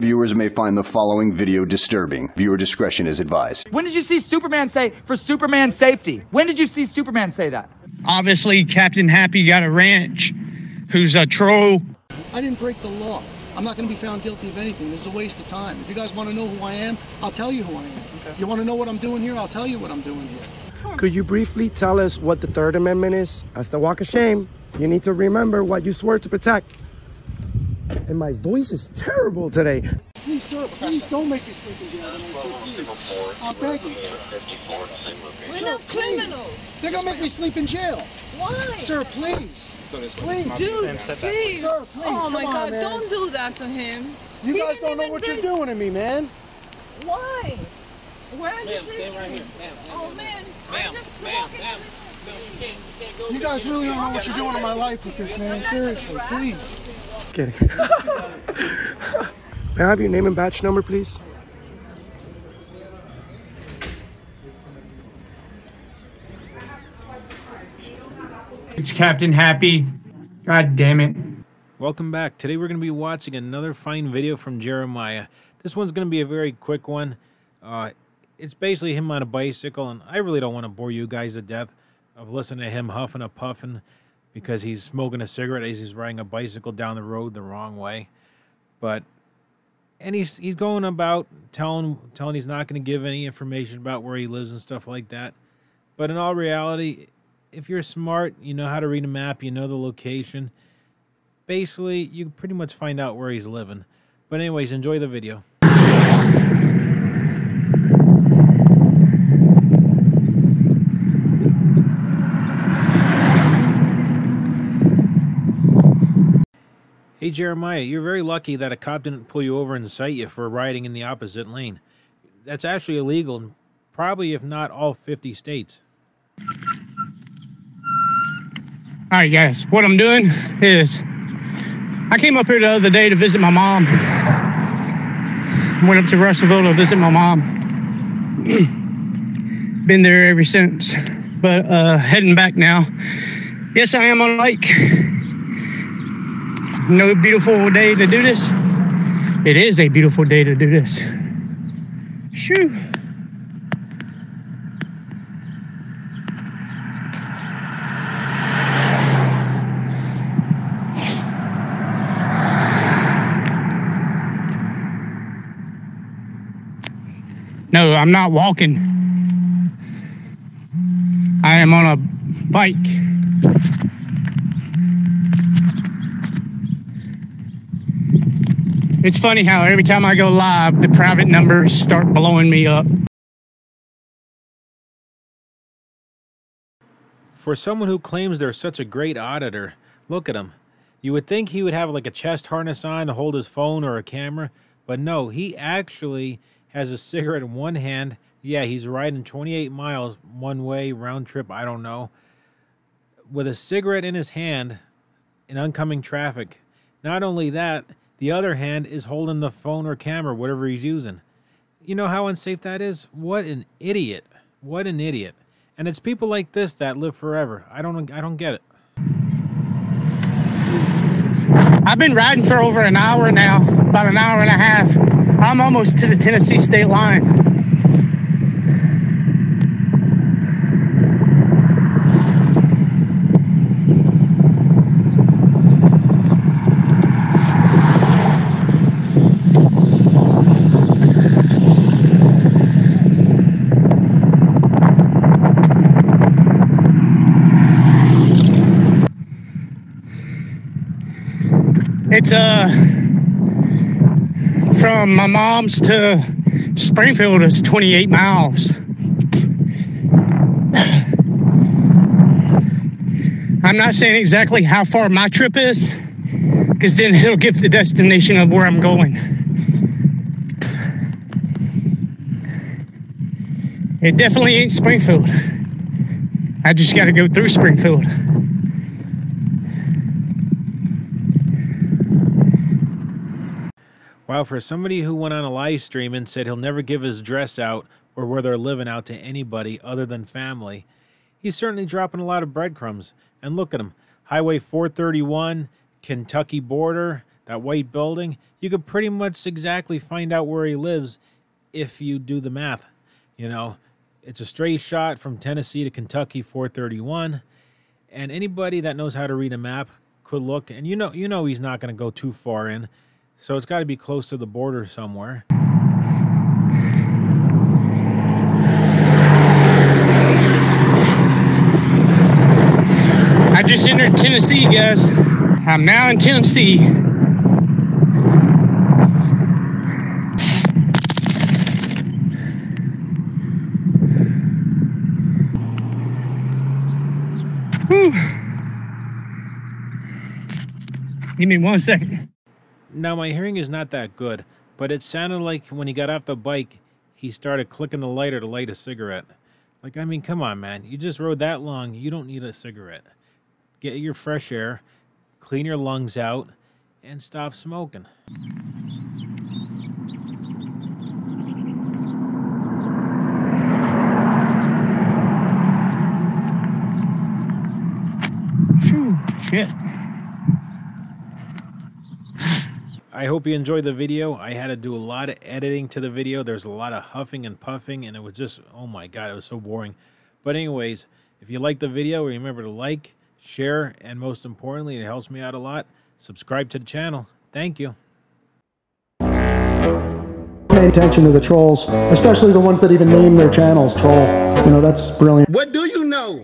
Viewers may find the following video disturbing. Viewer discretion is advised. When did you see Superman say for Superman's safety? When did you see Superman say that? Obviously, Captain Happy got a ranch who's a troll. I didn't break the law. I'm not going to be found guilty of anything. This is a waste of time. If you guys want to know who I am, I'll tell you who I am. Okay. You want to know what I'm doing here? I'll tell you what I'm doing here. Could you briefly tell us what the Third Amendment is? That's the walk of shame. You need to remember what you swore to protect. And my voice is terrible today. Please, sir, please don't make me sleep in jail tonight, sir, please. I'm begging. We're not criminals. They're going to make me sleep in jail. Why? Sir, please. Please. Dude, please. Sir, please, Oh my God! Don't do that to him. You He guys don't know what you're doing to me, man. Why? Where are you taking him? Oh man, I'm just walking. You guys really don't know what you're doing to my life with this, man. Seriously, please. Kidding. May I have your name and batch number, please? It's Captain Happy. God damn it. Welcome back. Today we're going to be watching another fine video from Jeremiah. This one's going to be a very quick one. Uh, it's basically him on a bicycle, and I really don't want to bore you guys to death of listening to him huffing and puffing because he's smoking a cigarette as he's riding a bicycle down the road the wrong way. But and he's he's going about telling telling he's not going to give any information about where he lives and stuff like that. But in all reality, if you're smart, you know how to read a map, you know the location basically you pretty much find out where he's living. But anyways, enjoy the video. Hey Jeremiah, you're very lucky that a cop didn't pull you over and cite you for riding in the opposite lane. That's actually illegal in probably if not all 50 states. All right, guys. What I'm doing is I came up here the other day to visit my mom. Went up to Russellville to visit my mom. Been there ever since, but uh, heading back now. Yes, I am on a. No beautiful day to do this. It is a beautiful day to do this. Shoo. No, I'm not walking. I am on a bike. It's funny how every time I go live, the private numbers start blowing me up. For someone who claims they're such a great auditor, look at him. You would think he would have like a chest harness on to hold his phone or a camera, but no, he actually has a cigarette in one hand. Yeah, he's riding 28 miles one way round trip, I don't know, with a cigarette in his hand in oncoming traffic. Not only that, the other hand is holding the phone or camera, whatever he's using. You know how unsafe that is? What an idiot. What an idiot. And it's people like this that live forever. I don't I don't get it. I've been riding for over an hour now, about an hour and a half. I'm almost to the Tennessee state line. It's uh from my mom's to Springfield is 28 miles. I'm not saying exactly how far my trip is, because then it'll give the destination of where I'm going. It definitely ain't Springfield. I just got to go through Springfield. Wow, for somebody who went on a live stream and said he'll never give his dress out or where they're living out to anybody other than family, he's certainly dropping a lot of breadcrumbs. And look at him Highway 431, Kentucky border, that white building, you could pretty much exactly find out where he lives if you do the math. You know, it's a straight shot from Tennessee to Kentucky 431. And anybody that knows how to read a map could look and you know you know he's not going to go too far in. So it's got to be close to the border somewhere. I just entered Tennessee, guys. I'm now in Tennessee. Whew. Give me one second. Now my hearing is not that good, but it sounded like when he got off the bike, he started clicking the lighter to light a cigarette. Like I mean, come on, man. You just rode that long. You don't need a cigarette. Get your fresh air, clean your lungs out, and stop smoking. Phew, shit. I hope you enjoyed the video. I had to do a lot of editing to the video. There's a lot of huffing and puffing, and it was just, oh my God, it was so boring. But anyways, if you like the video, remember to like, share, and most importantly, it helps me out a lot, subscribe to the channel. Thank you. Pay attention to the trolls, especially the ones that even name their channels troll. You know, that's brilliant. What do you know?